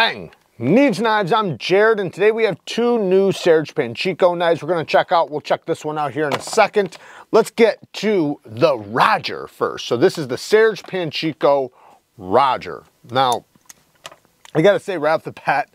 Bang! Neeves Knives, I'm Jared, and today we have two new Serge Panchenko knives we're gonna check out. We'll check this one out here in a second. Let's get to the Rager first. So this is the Serge Panchenko Rager. Now, I gotta say right off the bat,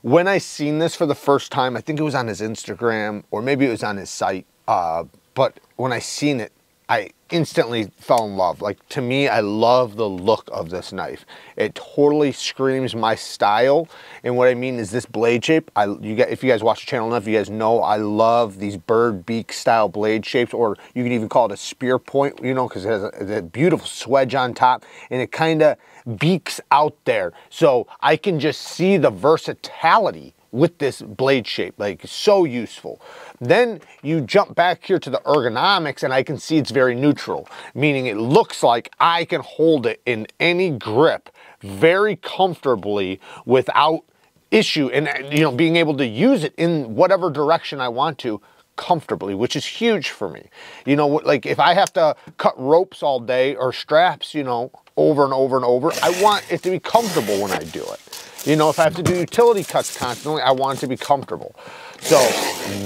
when I seen this for the first time, I think it was on his Instagram or maybe it was on his site, uh, but when I seen it, I instantly fell in love. Like to me, I love the look of this knife. It totally screams my style. And what I mean is this blade shape. I you get if you guys watch the channel enough, you guys know I love these bird beak style blade shapes, or you can even call it a spear point, you know, because it has a, a beautiful swedge on top, and it kind of beaks out there. So I can just see the versatility with this blade shape, like so useful. Then you jump back here to the ergonomics and I can see it's very neutral, meaning it looks like I can hold it in any grip very comfortably without issue and you know being able to use it in whatever direction I want to comfortably, which is huge for me. You know, like if I have to cut ropes all day or straps, you know, over and over and over, I want it to be comfortable when I do it. You know, if I have to do utility cuts constantly, I want it to be comfortable. So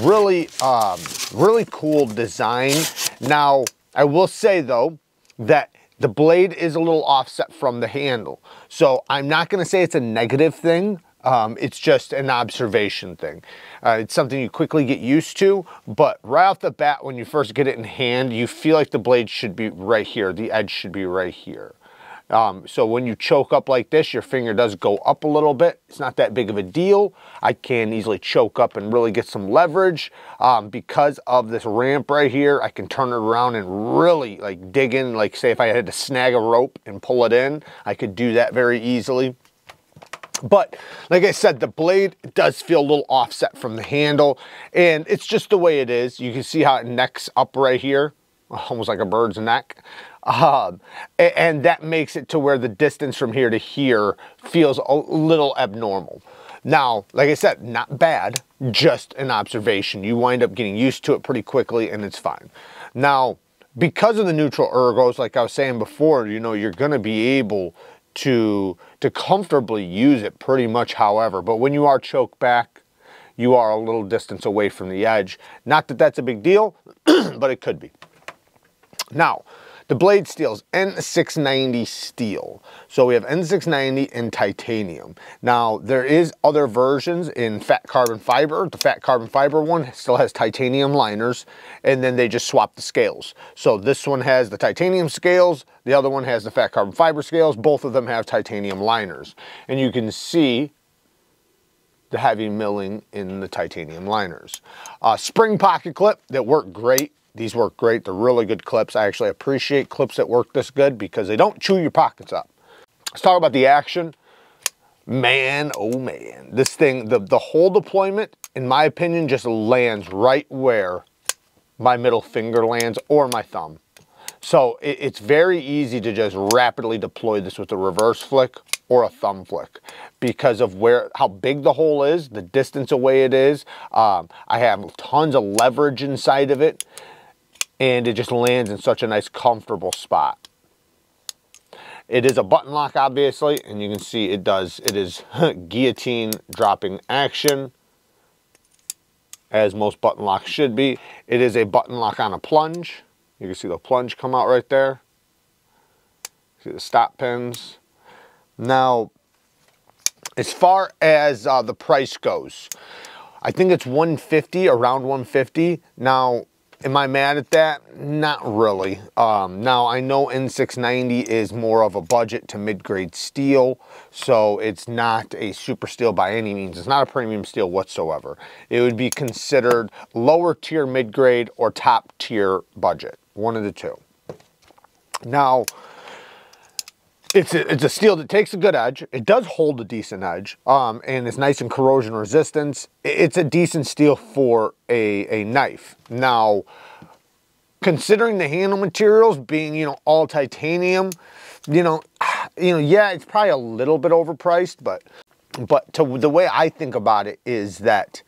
really, um, really cool design. Now, I will say though, that the blade is a little offset from the handle. So I'm not gonna say it's a negative thing. Um, it's just an observation thing. Uh, it's something you quickly get used to, but right off the bat, when you first get it in hand, you feel like the blade should be right here. The edge should be right here. Um, so when you choke up like this, your finger does go up a little bit. It's not that big of a deal. I can easily choke up and really get some leverage. Um, because of this ramp right here, I can turn it around and really like dig in. Like say if I had to snag a rope and pull it in, I could do that very easily. But like I said, the blade does feel a little offset from the handle and it's just the way it is. You can see how it necks up right here, almost like a bird's neck. Um, and that makes it to where the distance from here to here feels a little abnormal. Now, like I said, not bad, just an observation. You wind up getting used to it pretty quickly and it's fine. Now, because of the neutral ergos, like I was saying before, you know, you're gonna be able to, to comfortably use it pretty much however, but when you are choked back, you are a little distance away from the edge. Not that that's a big deal, but it could be. Now, the blade steel's N690 steel. So we have N690 and titanium. Now there is other versions in fat carbon fiber. The fat carbon fiber one still has titanium liners and then they just swap the scales. So this one has the titanium scales, the other one has the fat carbon fiber scales. Both of them have titanium liners. And you can see the heavy milling in the titanium liners. Uh, spring pocket clip that work great these work great. They're really good clips. I actually appreciate clips that work this good because they don't chew your pockets up. Let's talk about the action. Man, oh man. This thing, the, the whole deployment, in my opinion, just lands right where my middle finger lands or my thumb. So it, it's very easy to just rapidly deploy this with a reverse flick or a thumb flick because of where how big the hole is, the distance away it is. Um, I have tons of leverage inside of it and it just lands in such a nice comfortable spot. It is a button lock obviously and you can see it does, it is guillotine dropping action as most button locks should be. It is a button lock on a plunge. You can see the plunge come out right there. See the stop pins. Now, as far as uh, the price goes, I think it's 150, around 150. Now, Am I mad at that? Not really. Um, now, I know N690 is more of a budget to mid-grade steel, so it's not a super steel by any means. It's not a premium steel whatsoever. It would be considered lower tier mid-grade or top tier budget, one of the two. Now, it's a, it's a steel that takes a good edge. It does hold a decent edge, um, and it's nice and corrosion resistance. It's a decent steel for a, a knife. Now, considering the handle materials being, you know, all titanium, you know, you know, yeah, it's probably a little bit overpriced, but but to the way I think about it is that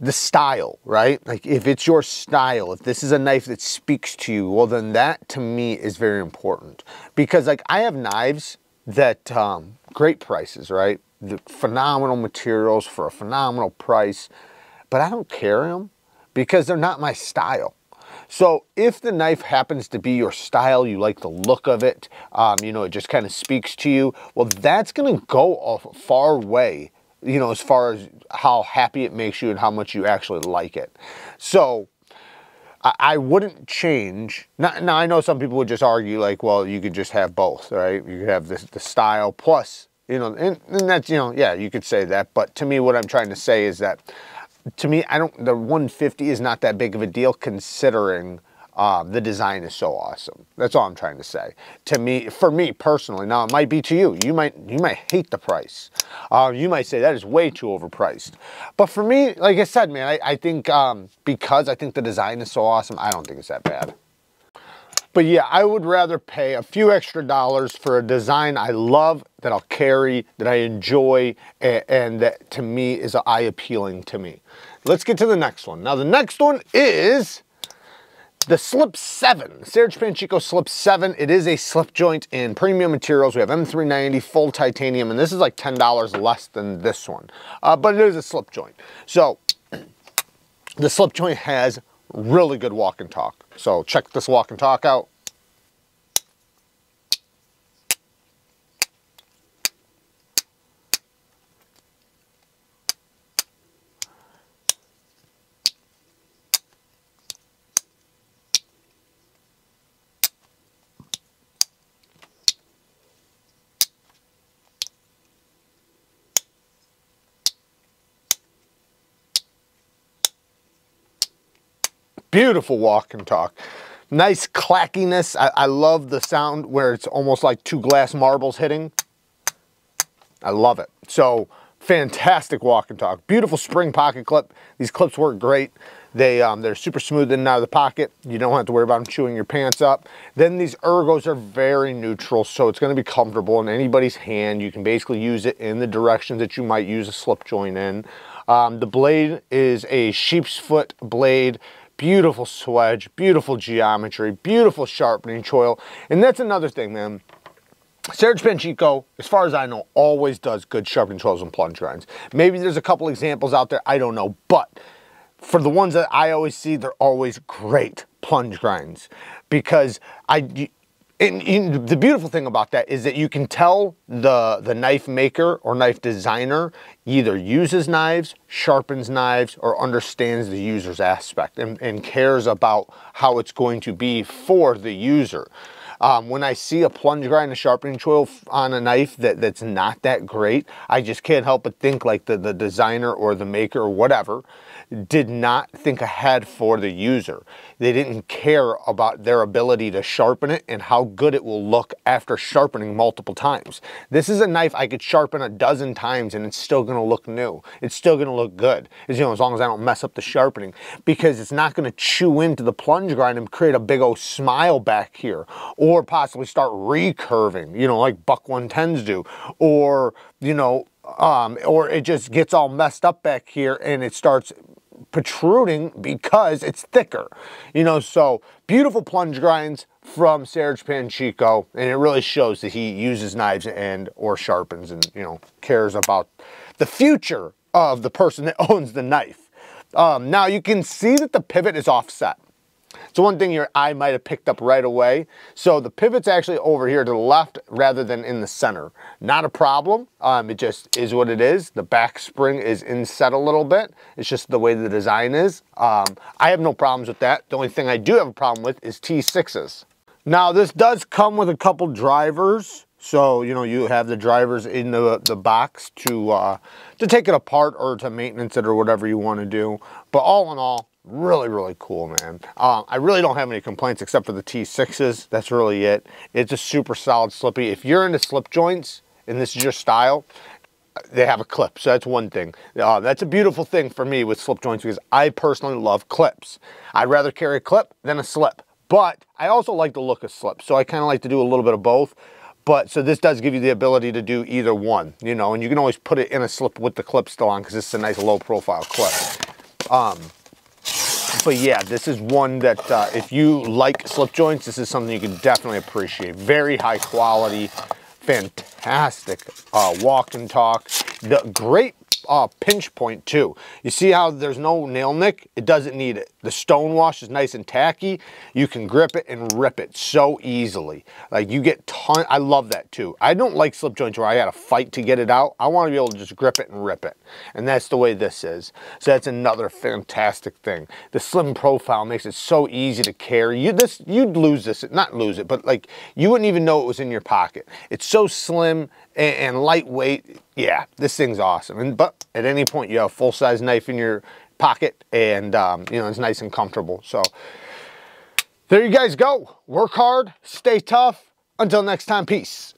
the style, right? Like if it's your style, if this is a knife that speaks to you, well then that to me is very important. Because like I have knives that, um, great prices, right? the phenomenal materials for a phenomenal price, but I don't carry them because they're not my style. So if the knife happens to be your style, you like the look of it, um, you know, it just kind of speaks to you, well, that's to go a far way, you know, as far as how happy it makes you and how much you actually like it. So I, I wouldn't change. Now, now, I know some people would just argue like, well, you could just have both, right? You could have this, the style plus, you know, and, and that's, you know, yeah, you could say that. But to me, what I'm trying to say is that to me, I don't. The 150 is not that big of a deal considering um, the design is so awesome. That's all I'm trying to say. To me, for me personally, now it might be to you. You might you might hate the price. Uh, you might say that is way too overpriced. But for me, like I said, man, I, I think um, because I think the design is so awesome, I don't think it's that bad. But yeah, I would rather pay a few extra dollars for a design I love, that I'll carry, that I enjoy, and, and that to me is eye appealing to me. Let's get to the next one. Now the next one is the Slip 7, Serge Panchenko Slip 7. It is a slip joint in premium materials. We have M390 full titanium, and this is like $10 less than this one. Uh, but it is a slip joint. So the slip joint has really good walk and talk. So check this walk and talk out. Beautiful walk and talk. Nice clackiness. I, I love the sound where it's almost like two glass marbles hitting. I love it. So fantastic walk and talk. Beautiful spring pocket clip. These clips work great. They, um, they're super smooth in and out of the pocket. You don't have to worry about them chewing your pants up. Then these ergos are very neutral, so it's gonna be comfortable in anybody's hand. You can basically use it in the direction that you might use a slip joint in. Um, the blade is a sheep's foot blade beautiful swedge, beautiful geometry, beautiful sharpening choil. And that's another thing, man. Serge Panchenko, as far as I know, always does good sharpening choils and plunge grinds. Maybe there's a couple examples out there, I don't know. But for the ones that I always see, they're always great plunge grinds. Because I, and, the beautiful thing about that is that you can tell the, the knife maker or knife designer either uses knives, sharpens knives, or understands the user's aspect and, and cares about how it's going to be for the user. Um, when I see a plunge grind, a sharpening choil on a knife that, that's not that great, I just can't help but think like the, the designer or the maker or whatever did not think ahead for the user. They didn't care about their ability to sharpen it and how good it will look after sharpening multiple times. This is a knife I could sharpen a dozen times and it's still gonna look new. It's still gonna look good, as, you know, as long as I don't mess up the sharpening because it's not gonna chew into the plunge grind and create a big old smile back here or possibly start recurving, you know, like Buck 110s do, or, you know, um, or it just gets all messed up back here and it starts protruding because it's thicker. You know, so beautiful plunge grinds from Serge Panchenko, and it really shows that he uses knives and or sharpens and, you know, cares about the future of the person that owns the knife. Um, now you can see that the pivot is offset. So one thing your eye might have picked up right away. So the pivot's actually over here to the left rather than in the center. Not a problem. Um, it just is what it is. The back spring is inset a little bit. It's just the way the design is. Um, I have no problems with that. The only thing I do have a problem with is T6s. Now this does come with a couple drivers. So, you know, you have the drivers in the, the box to, uh, to take it apart or to maintenance it or whatever you want to do. But all in all, really really cool man. Um, i really don't have any complaints except for the t6s that's really it. It's a super solid slippy. If you're into slip joints and this is your style they have a clip so that's one thing. Uh, that's a beautiful thing for me with slip joints because i personally love clips. I'd rather carry a clip than a slip but i also like the look of slips so i kind of like to do a little bit of both. But so this does give you the ability to do either one you know and you can always put it in a slip with the clip still on because it's a nice low profile clip. Um, but yeah, this is one that uh, if you like slip joints, this is something you can definitely appreciate. Very high quality, fantastic uh, walk and talk. The great uh, pinch point too. You see how there's no nail nick? It doesn't need it. The stone wash is nice and tacky. You can grip it and rip it so easily. Like you get ton, I love that too. I don't like slip joints where I gotta fight to get it out. I wanna be able to just grip it and rip it. And that's the way this is. So that's another fantastic thing. The slim profile makes it so easy to carry. You this You'd lose this, not lose it, but like you wouldn't even know it was in your pocket. It's so slim and, and lightweight. Yeah, this thing's awesome. And But at any point you have a full-size knife in your pocket and um, you know it's nice and comfortable. So there you guys go. Work hard, stay tough. Until next time, peace.